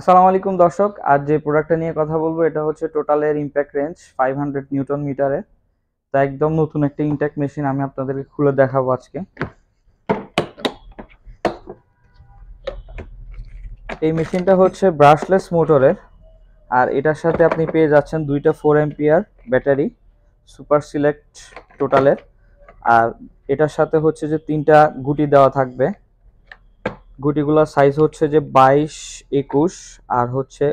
আসসালামু আলাইকুম দর্শক, আজ যে প্রোডাক্টটা নিয়ে কথা বলব, এটা হচ্ছে টোটালের impact range five hundred newton মিটারে তা একদম নতুন একটা ইনট্যাক্ট মেশিন আমি আপনাদেরকে খুলে দেখাবো আজকে। এই মেশিনটা হচ্ছে ব্রাশলেস মোটরের আর এটার সাথে আপনি পেয়ে যাচ্ছেন দুইটা four ampere battery super select টোটালের আর এটার সাথে হচ্ছে যে তিনটা গুটি দেওয়া থাকবে। গুটিগুলোর সাইজ হচ্ছে যে বাইশ, একুশ আর হচ্ছে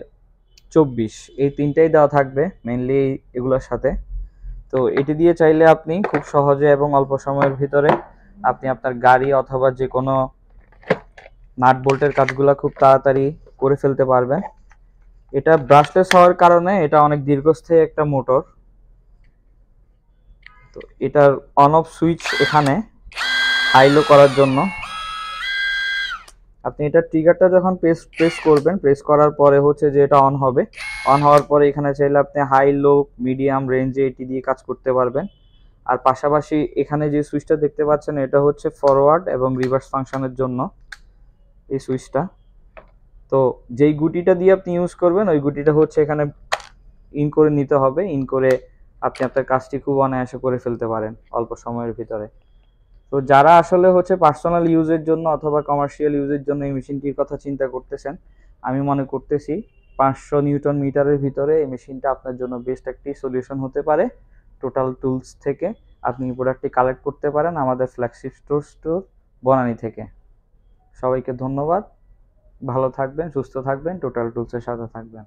চব্বিশ। এই তিনটাই দেওয়া থাকবে মেনলি এগুলোর সাথে। তো এটি দিয়ে চাইলে আপনি খুব সহজে এবং অল্প সময়ের ভিতরে আপনি আপনার গাড়ি অথবা যে কোনো নাট বোল্টের কাজগুলো খুব তাড়াতাড়ি করে ফেলতে পারবেন। এটা ব্রাশলেস হওয়ার কারণে এটা অনেক দীর্ঘস্থায়ী একটা মোটর। তো এটার অন অফ সুইচ এখানে হাইলো করার জন্য আপনি এটা ট্রিগারটা যখন প্রেস প্রেস করবেন প্রেস করার পরে হচ্ছে যে এটা অন হবে। অন হওয়ার পরে এখানে চাইলে আপনি হাই লো মিডিয়াম রেঞ্জে এটি দিয়ে কাজ করতে পারবেন। আর পাশাপাশি এখানে যে সুইচটা দেখতে পাচ্ছেন, এটা হচ্ছে ফরওয়ার্ড এবং রিভার্স ফাংশনের জন্য এই সুইচটা তো যেই গুটিটা দিয়ে আপনি ইউজ করবেন, ওই গুটিটা হচ্ছে এখানে ইন করে নিতে হবে। ইন করে আপনি আপনার কাজটি খুব অনায়াসে করে ফেলতে পারেন অল্প সময়ের ভিতরে। তো যারা আসলে হচ্ছে পার্সোনাল ইউজের জন্য অথবা কমার্শিয়াল ইউজের জন্য এই মেশিনটির কথা চিন্তা করতেছেন, আমি মনে করতেছি পাঁচশো নিউটন মিটারের ভিতরে এই মেশিনটা আপনার জন্য বেস্ট একটি সলিউশন হতে পারে। টোটাল টুলস থেকে আপনি প্রোডাক্টটি কালেক্ট করতে পারেন আমাদের ফ্ল্যাগশিপ স্টোর স্টোর বনানি থেকে। সবাইকে ধন্যবাদ। ভালো থাকবেন, সুস্থ থাকবেন টোটাল টুলসের সাথে থাকবেন।